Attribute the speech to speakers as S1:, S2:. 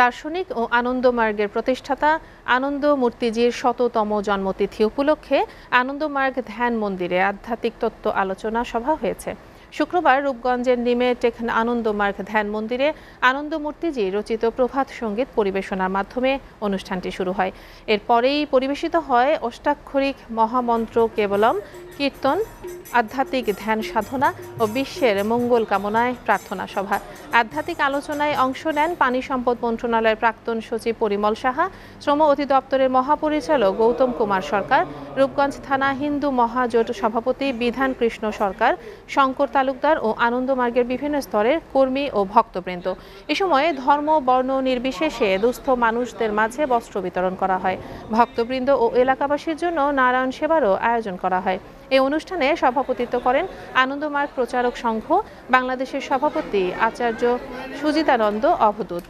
S1: দার্শনিক ও আনন্দমার্গের প্রতিষ্ঠাতা আনন্দ মূর্তিজির শততম জন্মতিথি উপলক্ষে আনন্দমার্গ ধ্যান মন্দিরে আধ্যাত্মিক তত্ত্ব আলোচনা সভা হয়েছে। শুক্রবার রূপগঞ্জের নিমে টেকন আনন্দমার্গ ধ্যান মন্দিরে আনন্দ মূর্তিজি রচিত প্রভাত সংগীত পরিবেশনার মাধ্যমে অনুষ্ঠানটি শুরু হয়। এরপরেই পরিবেশিত হয় অষ্টাক্ষরিক মহামন্ত্র কেবলম, কীর্তন আধ্যাত্মিক ধ্যান সাধনা ও বিশ্বের মঙ্গল কামনায় প্রার্থনা সভা। আধ্যাত্মিক আলোচনায় অংশ নেন পানি সম্পদ মন্ত্রণালয়ের প্রাক্তন সচিব পরিমল সাহা, শ্রম অধিদপ্তরের মহাপরিচালক গৌতম কুমার সরকার, রূপগঞ্জ থানা হিন্দু মহাজোট সভাপতি বিধান কৃষ্ণ সরকার, শঙ্কর তালুকদার ও আনন্দমার্গের বিভিন্ন স্তরের কর্মী ও ভক্তবৃন্দ। এ সময়ে ধর্ম, বর্ণ নির্বিশেষে দুস্থ মানুষদের মাঝে বস্ত্র বিতরণ করা হয়। ভক্তবৃন্দ ও এলাকাবাসীর জন্য নারায়ণ সেবারও আয়োজন করা হয়। এই অনুষ্ঠানে সভাপতিত্ব করেন আনন্দমার্গ প্রচারক সংঘ বাংলাদেশের সভাপতি আচার্য সুজিতানন্দ অবদূত